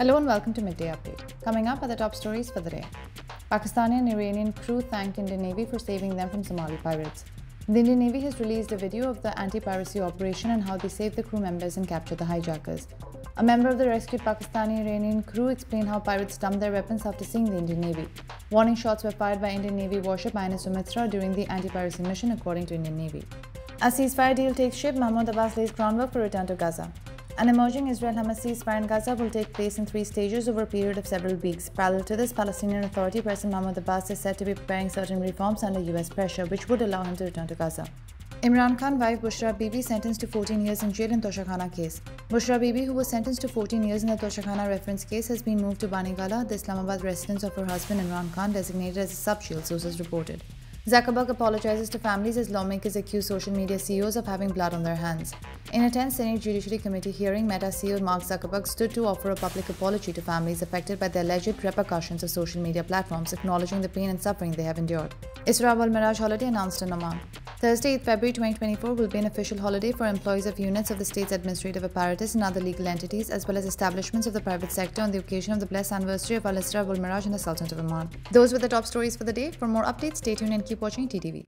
Hello and welcome to Midday Update. Coming up are the top stories for the day. Pakistani and Iranian crew thanked Indian Navy for saving them from Somali pirates. The Indian Navy has released a video of the anti-piracy operation and how they saved the crew members and captured the hijackers. A member of the rescued Pakistani Iranian crew explained how pirates dumped their weapons after seeing the Indian Navy. Warning shots were fired by Indian Navy warship INS Sumitra during the anti-piracy mission, according to Indian Navy. A ceasefire deal takes shape. Mahmoud Abbas lays groundwork for return to Gaza. An emerging Israel-Hamas ceasefire in Gaza will take place in three stages over a period of several weeks. Parallel to this, Palestinian Authority President Mahmoud Abbas is said to be preparing certain reforms under US pressure, which would allow him to return to Gaza. Imran Khan wife Bushra Bibi sentenced to 14 years in jail in Toshakhana case. Bushra Bibi, who was sentenced to 14 years in the Toshakhana reference case, has been moved to Banigala, the Islamabad residence of her husband Imran Khan, designated as a sub-shield, sources reported. Zuckerberg apologizes to families as lawmakers accuse social media CEOs of having blood on their hands. In a tense Senate Judiciary Committee hearing, Meta CEO Mark Zuckerberg stood to offer a public apology to families affected by the alleged repercussions of social media platforms, acknowledging the pain and suffering they have endured. Isra Miraj holiday announced in Oman. Thursday, 8 February 2024 will be an official holiday for employees of units of the state's administrative apparatus and other legal entities, as well as establishments of the private sector on the occasion of the blessed anniversary of Al Isra wal Miraj and the Sultan of Oman. Those were the top stories for the day. For more updates, stay tuned and keep watching TTV.